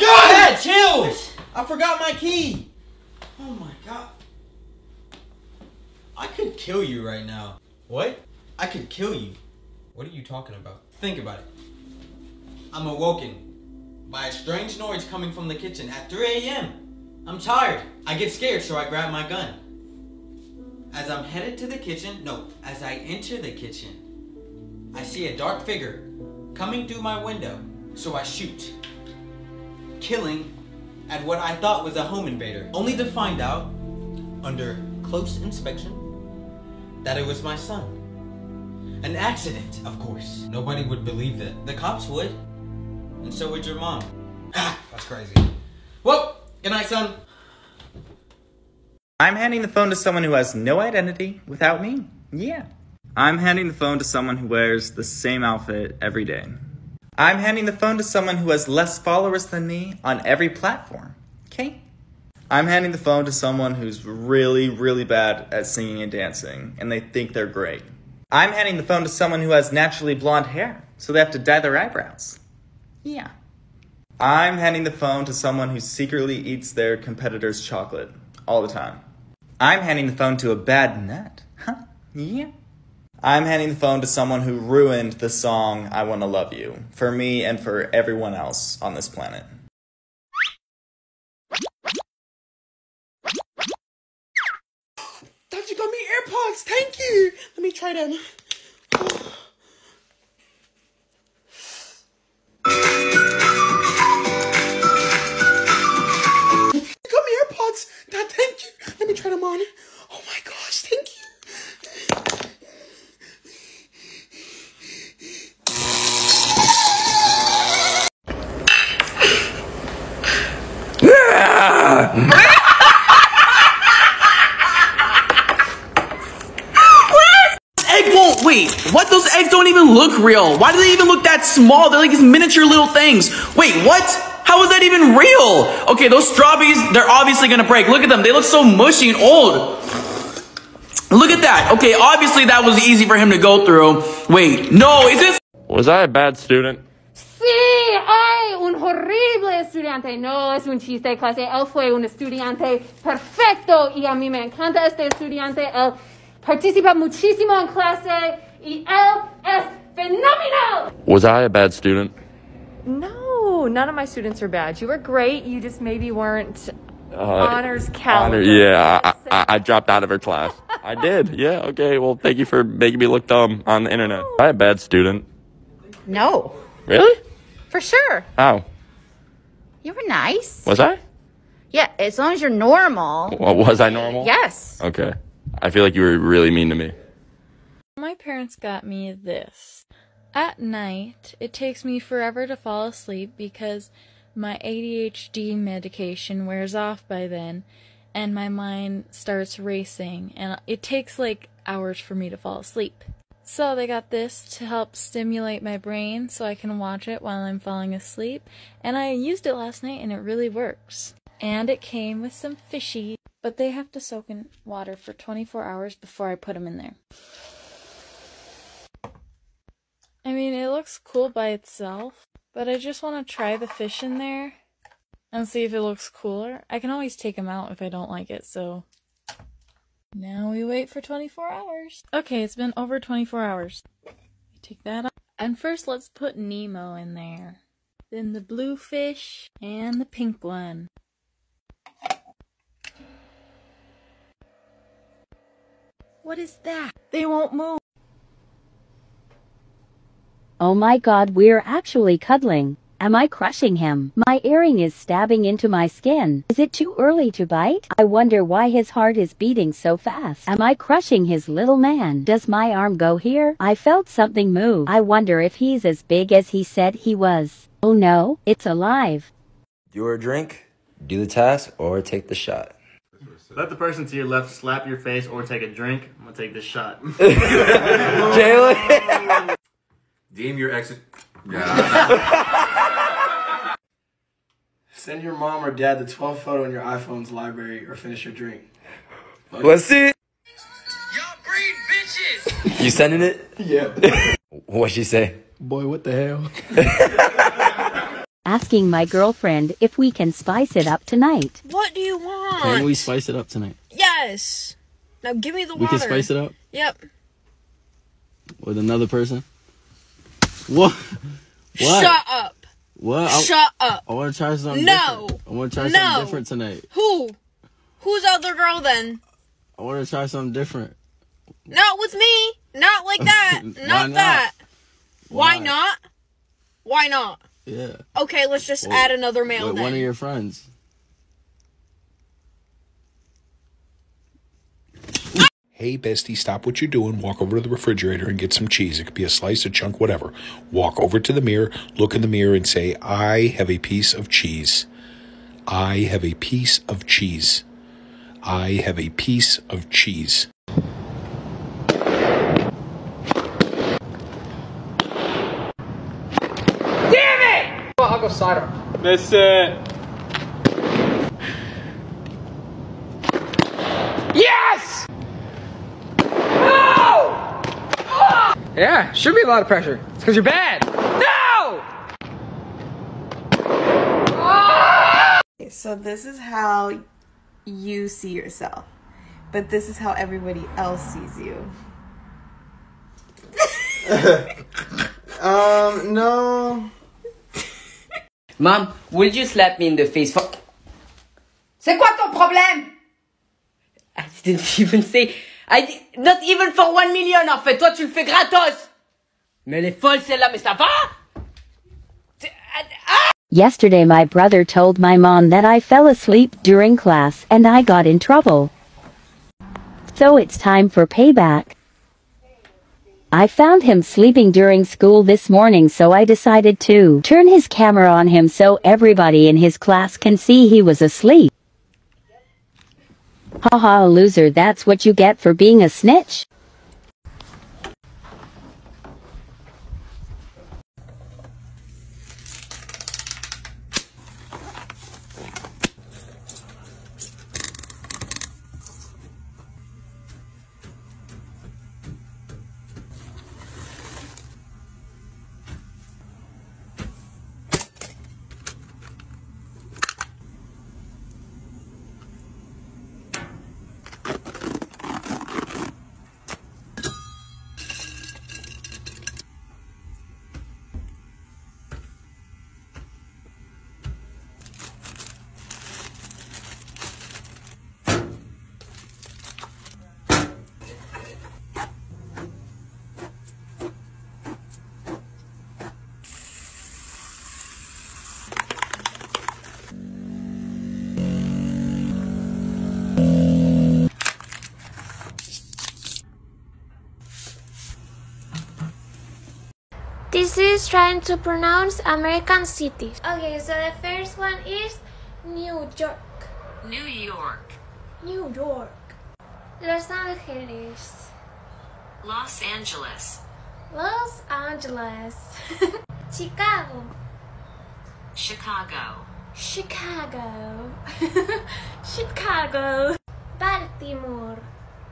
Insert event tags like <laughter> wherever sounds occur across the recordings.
gun! Dad, chill! I forgot my key. Oh my god. I could kill you right now. What? I could kill you. What are you talking about? Think about it. I'm awoken by a strange noise coming from the kitchen at 3 a.m. I'm tired. I get scared, so I grab my gun. As I'm headed to the kitchen, no, as I enter the kitchen, I see a dark figure coming through my window, so I shoot, killing at what I thought was a home invader, only to find out, under close inspection, that it was my son. An accident, of course. Nobody would believe that. The cops would. And so would your mom. <laughs> Ah, that's crazy. Well, good night, son. I'm handing the phone to someone who has no identity without me. Yeah. I'm handing the phone to someone who wears the same outfit every day. I'm handing the phone to someone who has less followers than me on every platform. Okay? I'm handing the phone to someone who's really, really bad at singing and dancing, and they think they're great. I'm handing the phone to someone who has naturally blonde hair, so they have to dye their eyebrows. Yeah. I'm handing the phone to someone who secretly eats their competitor's chocolate all the time. I'm handing the phone to a bad nut. Huh? Yeah. I'm handing the phone to someone who ruined the song I Wanna Love You for me and for everyone else on this planet. Dad, you got me AirPods. Thank you. Let me try them. <sighs> You got me AirPods. Dad, thank you. Let me try them on. Oh my gosh, thank you. Egg won't wait. What? Those eggs don't even look real. Why do they even look that small? They're like these miniature little things. Wait, what? How is that even real? Okay, those strawberries, they're obviously gonna break. Look at them. They look so mushy and old. Look at that. Okay, obviously that was easy for him to go through. Wait, no, is this Was I a bad student? Sí, ay, un horrible estudiante. No es un chiste de clase. Él fue un estudiante perfecto y a mí me encanta este estudiante. Él participa muchísimo en clase y él es fenomenal. Was I a bad student? No, none of my students are bad. You were great. You just maybe weren't Uh, honors caliber. honor- yeah, I, I, I dropped out of her class. I did. Yeah, okay. Well, thank you for making me look dumb on the internet. Was I a bad student? No, Really? For sure. How? You were nice. Was I? Yeah, as long as you're normal. Well, was I normal? Yes. Okay. I feel like you were really mean to me. My parents got me this. At night, it takes me forever to fall asleep because my ADHD medication wears off by then and my mind starts racing and it takes like hours for me to fall asleep. So they got this to help stimulate my brain so I can watch it while I'm falling asleep and I used it last night and it really works. And it came with some fishy, but they have to soak in water for 24 hours before I put them in there. I mean, it looks cool by itself, but I just want to try the fish in there and see if it looks cooler. I can always take them out if I don't like it, so. Now we wait for 24 hours. Okay, it's been over 24 hours. Take that out. And first, let's put Nemo in there. Then the blue fish and the pink one. What is that? They won't move. Oh my god, we're actually cuddling. Am I crushing him? My earring is stabbing into my skin. Is it too early to bite? I wonder why his heart is beating so fast. Am I crushing his little man? Does my arm go here? I felt something move. I wonder if he's as big as he said he was. Oh no, it's alive. Do a drink, do the task, or take the shot. Let the person to your left slap your face or take a drink. I'm gonna take this shot. <laughs> <laughs> Jalen. Deem your exit. <laughs> Send your mom or dad the 12th photo in your iPhone's library or finish your drink. Let's see. You sending it? Yeah. <laughs> What'd she say? Boy, what the hell? <laughs> asking my girlfriend if we can spice it up tonight. What do you want? Can we spice it up tonight? Yes. Now give me the We water. can spice it up Yep. with another person. What? <laughs> What? Shut up. What? I, Shut up. I want to try something No. different. I want to try No. something different tonight. Who? Who's the other girl then? I want to try something different. Not with me. Not like <laughs> that. Not, not? that. Why? Why? not? Why not? Yeah. Okay, let's just add another male then. one of your friends. Hey, bestie, stop what you're doing. Walk over to the refrigerator and get some cheese. It could be a slice, a chunk, whatever. Walk over to the mirror, look in the mirror, and say, I have a piece of cheese. I have a piece of cheese. I have a piece of cheese. Damn it! Well, I'll go sidearm. Miss it. Yes! No! Yeah, should be a lot of pressure. It's because you're bad. No! So this is how you see yourself, but this is how everybody else sees you. <laughs> Um, no. Mom, will you slap me in the face for... C'est quoi ton problème? I didn't <laughs> even say... I Not even for one million, en fait. Toi, tu le fais gratos. Mais celle-là, mais ça va? Ah, ah! Yesterday my brother told my mom that I fell asleep during class and I got in trouble. So it's time for payback. I found him sleeping during school this morning so I decided to turn his camera on him so everybody in his class can see he was asleep. Haha loser that's what you get for being a snitch. This is trying to pronounce American cities. Okay, so the first one is New York. New York, New York. Los Angeles. Los Angeles, Los Angeles. <laughs> Chicago. Chicago, Chicago. <laughs> Chicago. Baltimore.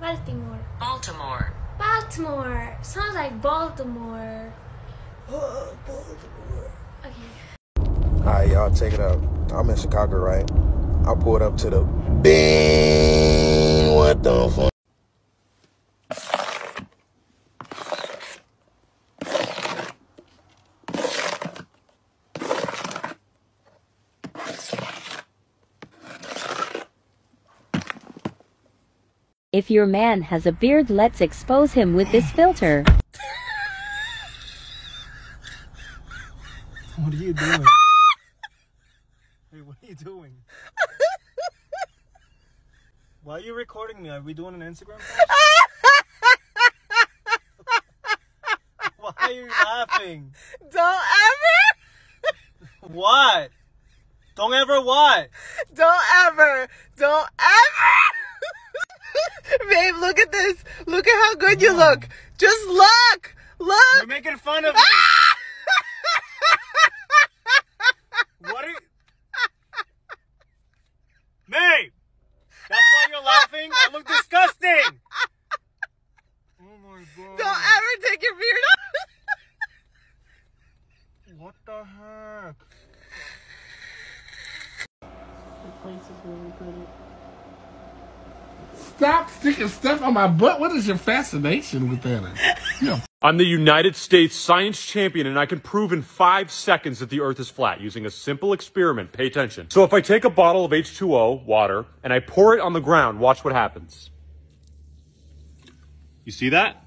Baltimore. Baltimore, Baltimore. Sounds like Baltimore. Okay. Alright, y'all, check it out. I'm in Chicago, right? I pulled up to the Bean. What the fuck? If your man has a beard let's expose him with this filter. What are you doing? <laughs> hey, what are you doing? Why are you recording me? Are we doing an Instagram? <laughs> Why are you laughing? Don't ever, <laughs> What? Don't ever what? don't ever, don't ever. Babe, look at this. Look at how good you look. Just look. Look. You're making fun of ah! me. what are you? May! That's why you're laughing? I look disgusting! Don't ever take your beard off. What the heck? The place is really we put it. Stop sticking stuff on my butt. What is your fascination with that? Yeah. I'm the United States science champion, and I can prove in five seconds that the Earth is flat using a simple experiment. Pay attention. So if I take a bottle of H2O, water, and I pour it on the ground, watch what happens. You see that?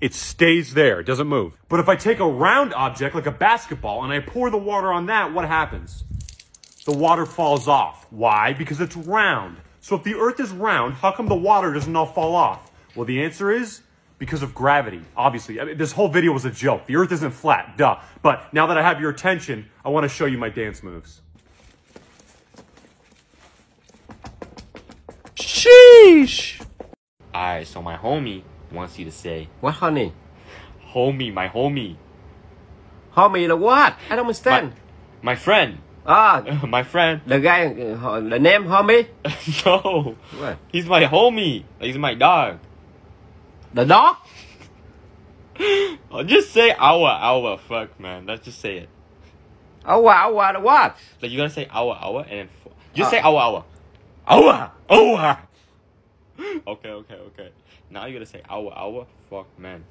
It stays there, it doesn't move. But if I take a round object like a basketball and I pour the water on that, what happens? The water falls off. Why? Because it's round. So if the earth is round, how come the water doesn't all fall off? Well, the answer is because of gravity. Obviously, I mean, this whole video was a joke. The earth isn't flat, duh. But now that I have your attention, I want to show you my dance moves. Sheesh. Alright, so my homie wants you to say. What honey? Homie, my homie. Homie, the what? I don't understand. My friend. Ah, <laughs> my friend. the guy, uh, the name homie? <laughs> no. What? He's my homie. He's my dog. The dog? Oh, <laughs> just say our, our. Fuck, man. Let's just say it. Our, our, the what? Like, you gotta say our, our, and then. F- just Ah. say our, our. Our! Our! okay, okay, okay. Now you gotta say our, our. Fuck, man.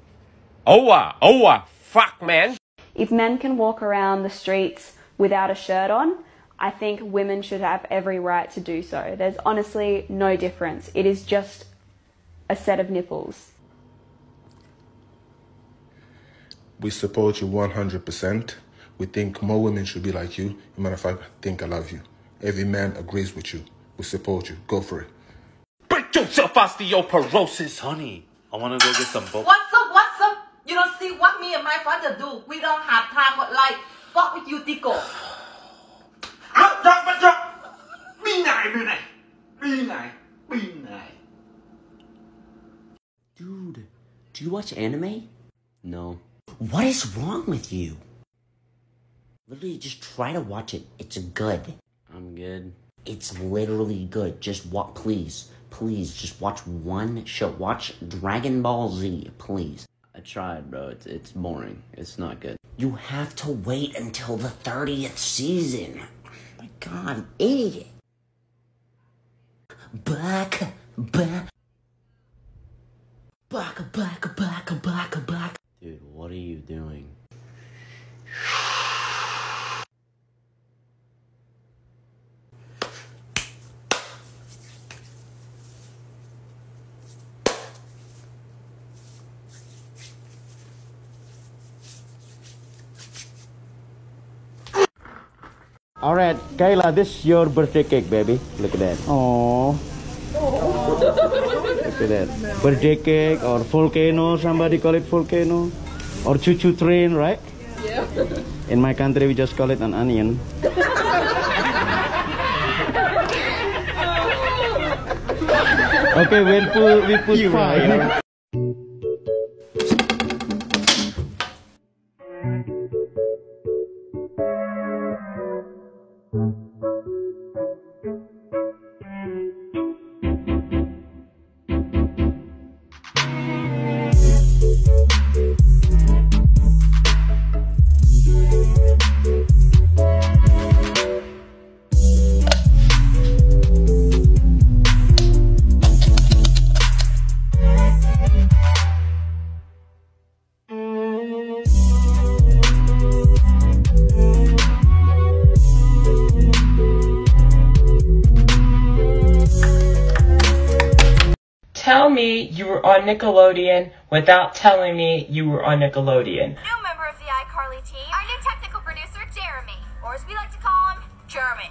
Our! Our! Fuck, man. If men can walk around the streets without a shirt on, I think women should have every right to do so. There's honestly no difference. It is just a set of nipples. We support you 100%. We think more women should be like you. As a matter of fact, I think I love you. Every man agrees with you. We support you. Go for it. Break yourself osteoporosis, honey. I want to go get some book. What's up? What's up? You don't see what me and my father do. We don't have time for like fuck with you, Tico. Drop, drop, drop. Be nice, be nice. Be nice, be nice. Dude, do you watch anime? No. What is wrong with you? Literally, just try to watch it. It's good. I'm good. It's literally good. Just watch, please, please, just watch one show. Watch Dragon Ball Z, please. I tried, bro. It's it's boring. It's not good. You have to wait until the thirtieth season. my God, idiot. Back, back. Back, back, back, back, back. Dude, what are you doing? All right, Kayla, this is your birthday cake, baby. Look at that. Oh. Look at that. Birthday cake or volcano, somebody call it volcano. Or choo-choo train, right? Yeah. In my country, we just call it an onion. <laughs> Okay, we'll put, we put fire. Tell me you were on Nickelodeon without telling me you were on Nickelodeon. New member of the iCarly team, our new technical producer, Jeremy, or as we like to call him, Jeremy.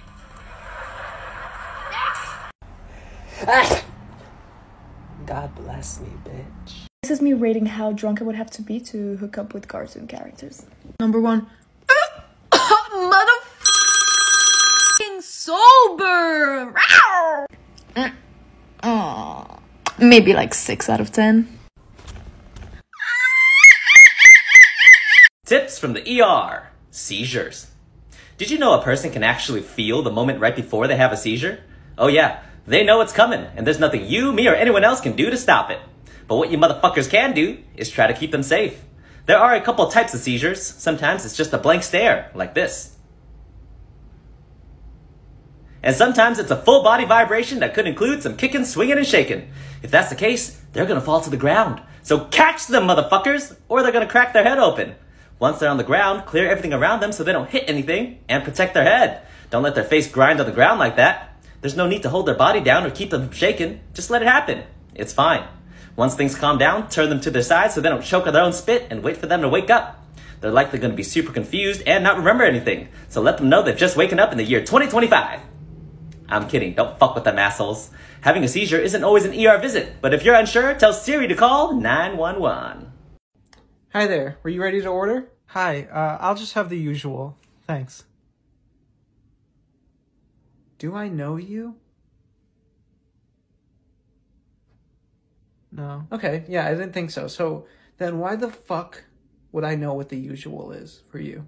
God bless me, bitch. This is me rating how drunk I would have to be to hook up with cartoon characters. Number one, <coughs> Motherfucking sober. Mm. Aw, maybe like six out of ten. Tips from the ER Seizures. Did you know a person can actually feel the moment right before they have a seizure? Oh, yeah, they know it's coming, and there's nothing you, me, or anyone else can do to stop it. But what you motherfuckers can do is try to keep them safe. There are a couple types of seizures. Sometimes it's just a blank stare, like this. And sometimes it's a full body vibration that could include some kicking, swinging, and shaking. If that's the case, they're gonna fall to the ground. So catch them, motherfuckers, or they're gonna crack their head open. Once they're on the ground, clear everything around them so they don't hit anything and protect their head. Don't let their face grind on the ground like that. There's no need to hold their body down or keep them from shaking. Just let it happen. It's fine. Once things calm down, turn them to their side so they don't choke on their own spit and wait for them to wake up. They're likely going to be super confused and not remember anything, so let them know they've just waken up in the year 2025. I'm kidding, don't fuck with them assholes. Having a seizure isn't always an ER visit, but if you're unsure, tell Siri to call 911. Hi there. Were you ready to order? Hi. Uh, I'll just have the usual. Thanks. Do I know you? No. Okay. Yeah, I didn't think so. So then why the fuck would I know what the usual is for you?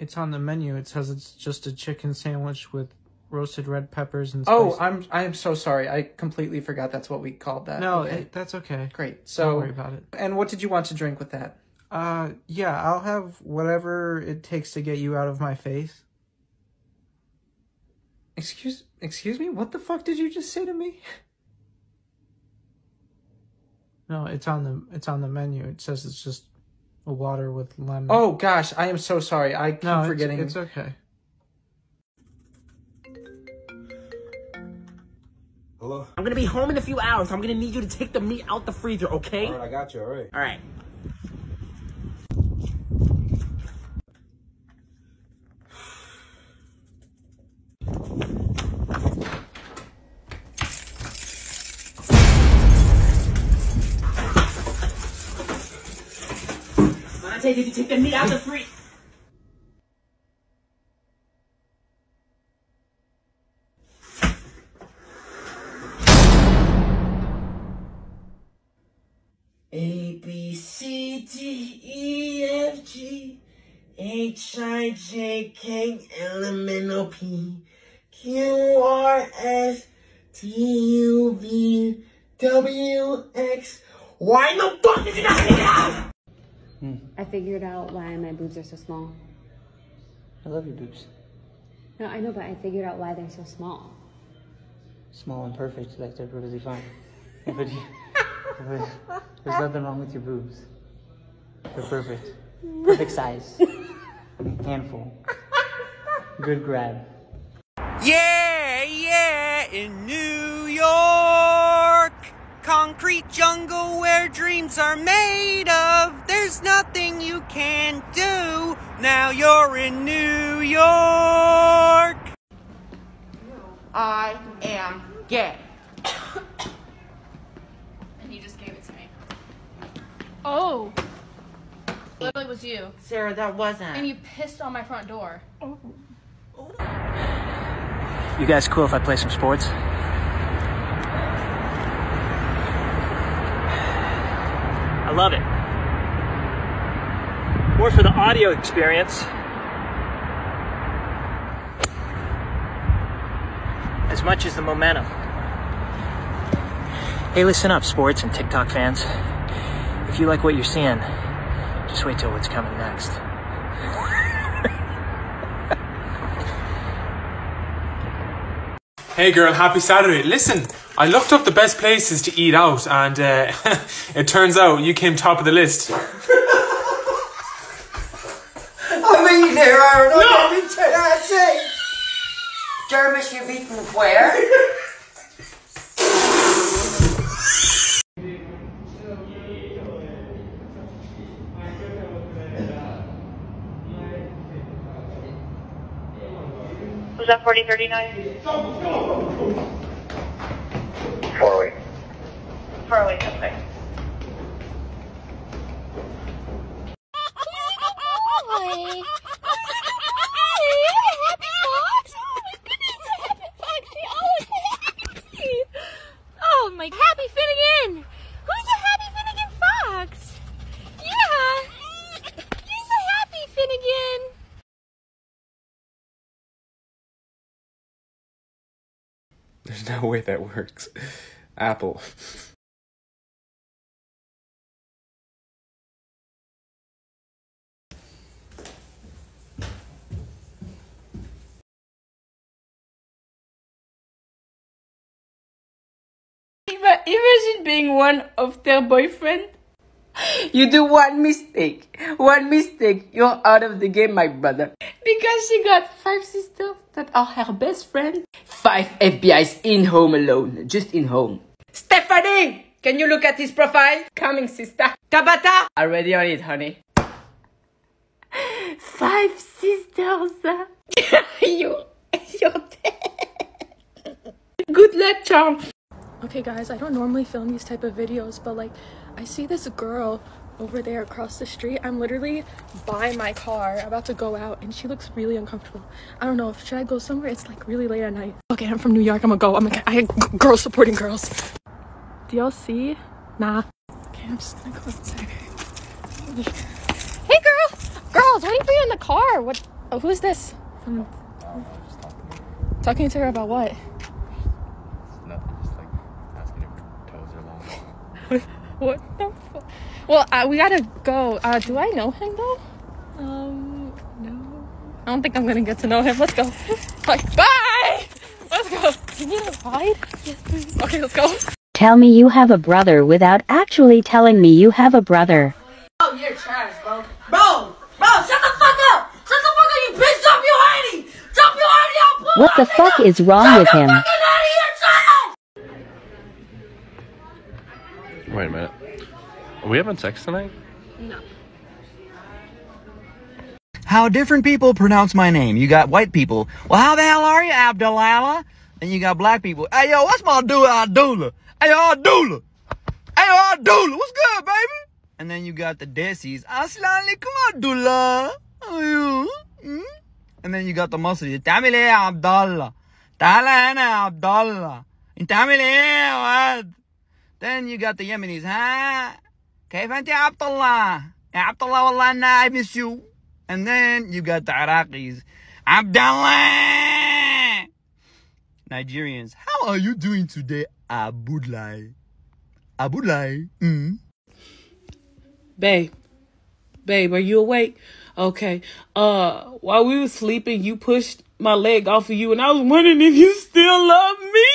It's on the menu. It says it's just a chicken sandwich with roasted red peppers and Oh, I'm I'm so sorry. I completely forgot that's what we called that. No, Okay. it, that's okay. Great. So Don't worry about it. And what did you want to drink with that? Uh, yeah, I'll have whatever it takes to get you out of my face. Excuse excuse me? What the fuck did you just say to me? No, it's on the it's on the menu. It says it's just water with lemon. Oh gosh, I am so sorry. I keep no, it's- forgetting. It's, okay. Hello? I'm gonna be home in a few hours. I'm gonna need you to take the meat out the freezer, okay? Alright, I got you, alright. All right. When I tell you take the meat out of the freezer. A B C D E F G H I J K L M N O P Q R S T U V W X Why the I figured out why my boobs are so small. I love your boobs. No, I know, but I figured out why they're so small. Small and perfect, like they're perfectly fine. <laughs> but you, but there's nothing wrong with your boobs. They're perfect. Perfect size. Handful. Good grab. Yeah, yeah, in New York. Concrete jungle where dreams are made of. There's nothing you can't do. Now you're in New York. I am gay. and you just gave it to me. Oh. Literally was you. Sarah, that wasn't. And you pissed on my front door. Oh. You guys cool if I play some sports? Love it. More for the audio experience. As much as the momentum. Hey, listen up, sports and TikTok fans. If you like what you're seeing, just wait till what's coming next. Hey girl, happy Saturday. Listen, I looked up the best places to eat out and uh, <laughs> it turns out you came top of the list. I mean, there are no, no. That's it. Dermis, you've eaten where? Was that 4039? Four way. Far away, okay. no <laughs> way that works. Apple. Imagine being one of their boyfriend <laughs> You do one mistake. One mistake. You're out of the game, my brother. Because she got five sisters that are her best friend. Five FBI's in home alone. Just in home. Stephanie! Can you look at his profile? Coming, sister. Tabata! Already on it, honey. <laughs> Five sisters. <laughs> you, you're dead. Good luck, charm. Okay guys, I don't normally film these type of videos, but like I see this girl over there across the street. I'm literally by my car about to go out and she looks really uncomfortable. I don't know, if should I go somewhere? It's like really late at night. Okay, I'm from New York. I'm gonna go. I'm gonna, I girls supporting girls. Do y'all see? Nah. Okay, I'm just gonna go inside. Hey girl! Girls, waiting for you in the car. What oh, who's this? Talking to her about what? It's nothing. Just like asking if her toes are long. what? <laughs> what the fuck? Well, uh, we gotta go. Uh, do I know him though? Um, no. I don't think I'm gonna get to know him. Let's go. <laughs> Like, bye! Let's go. Can you ride? Yes, please. Okay, let's go. Tell me you have a brother without actually telling me you have a brother. Oh, you're trash, bro. Bro! Bro, shut the fuck up! Shut the fuck up, you bitch! Drop your ID! Drop your ID! I'll pull What the fuck is wrong with him? Wait a minute. Are we having sex tonight? No. How different people pronounce my name. You got white people. Well, how the hell are you, Abdullah? And you got black people. Hey, yo, what's my dude, Abdullah? Hey, yo, Abdullah. Hey, yo, Abdullah. What's good, baby? And then you got the Desis. Assalamu alaikum, Abdullah. How are you? Hmm? And then you got the Muslims. تعمل ايه يا عبد الله؟ تعال هنا يا عبد الله. انت عامل ايه يا واد؟ Then you got the Yemenis. ها؟ كيف انت يا عبد الله؟ يا عبد الله والله انا I miss you. And then you got the Iraqis. Abdullah! Nigerians. How are you doing today, Abudlai? Abudlai? Mm. Babe. Babe, are you awake? Okay. Uh, while we were sleeping, you pushed my leg off of you, and I was wondering if you still love me.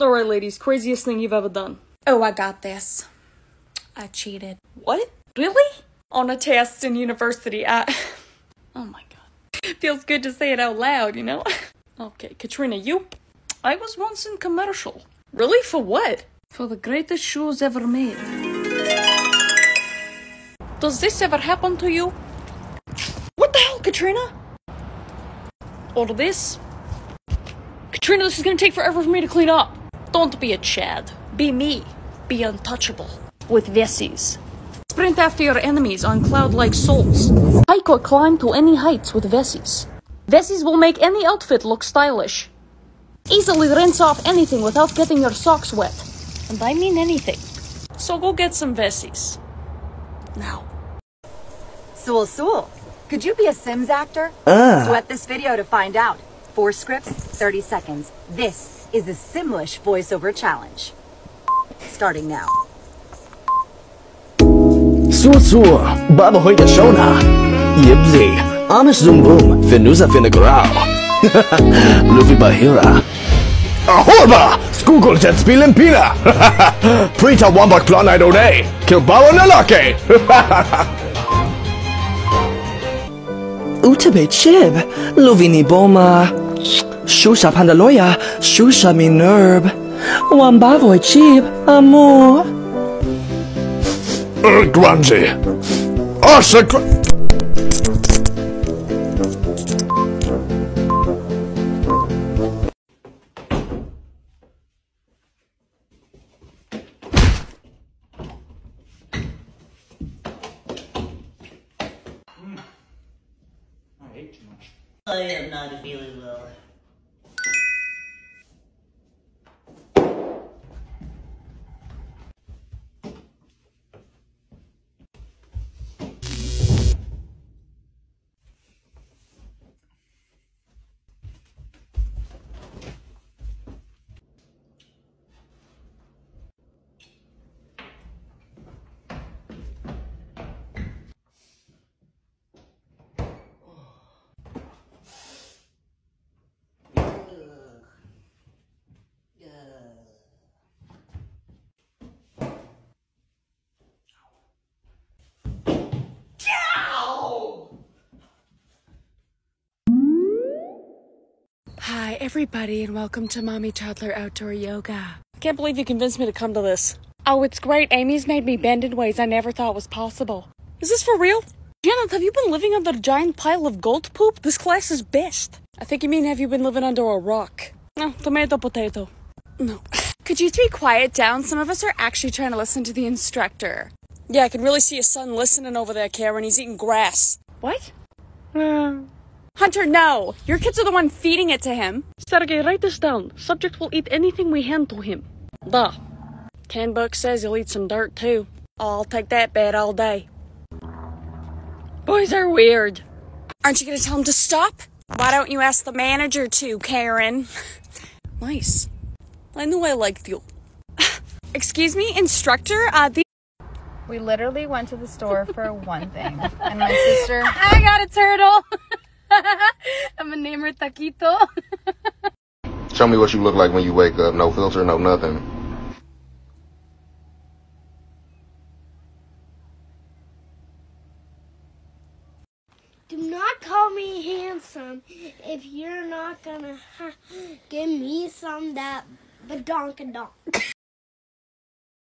Alright, ladies, craziest thing you've ever done. Oh, I got this. I cheated. What? Really? On a test in university. I. <laughs> Oh my god. Feels good to say it out loud, you know? <laughs> Okay, Katrina, you. I was once in commercial. Really? For what? For the greatest shoes ever made. Does this ever happen to you? What the hell, Katrina? All of this? Katrina, this is gonna take forever for me to clean up. Don't be a Chad. Be me. Be untouchable. With Vessies. Sprint after your enemies on cloud-like souls. Hike or climb to any heights with Vessies. Vessies will make any outfit look stylish. Easily rinse off anything without getting your socks wet. And I mean anything. So go get some Vessies. Now. Sul sul, could you be a Sims actor? Ah. Sweat this video to find out. Four scripts, 30 seconds. This is the Simlish voiceover challenge starting now. Sua sua, baba hoy gashona. Yipzi, Amish zoom boom, finusa finagrao. Luffy bahira. Ahorba! Skugol jet spielen pina! <laughs> Prita wambak plan I don't a! Kilbao nalake! <laughs> Utabe chib! Luvini boma! Shusha pandaloya! Shusha minerb! Mi nerb. Wambavoy chib, amor. Uh, grungy. Asha everybody, and welcome to Mommy Toddler Outdoor Yoga. I can't believe you convinced me to come to this. Oh, it's great. Amy's made me bend in ways I never thought was possible. Is this for real? Janet, have you been living under a giant pile of gold poop? This class is best. I think you mean have you been living under a rock? No, tomato, potato. No. <laughs> Could you three quiet down? Some of us are actually trying to listen to the instructor. Yeah, I can really see your son listening over there, Karen. He's eating grass. What? Um, Hunter, no! Your kids are the one feeding it to him. Sergey, write this down. Subject will eat anything we hand to him. Duh. Ten bucks says he'll eat some dirt too. I'll take that bet all day. Boys are weird. Aren't you gonna tell him to stop? Why don't you ask the manager to, Karen? <laughs> nice. I knew I liked you. <laughs> Excuse me, instructor? Uh, the We literally went to the store for <laughs> one thing, and my sister. I got a turtle. <laughs> I'm gonna name her Taquito. <laughs> Show me what you look like when you wake up. No filter, no nothing. Do not call me handsome if you're not gonna ha- give me some that badonkadonk.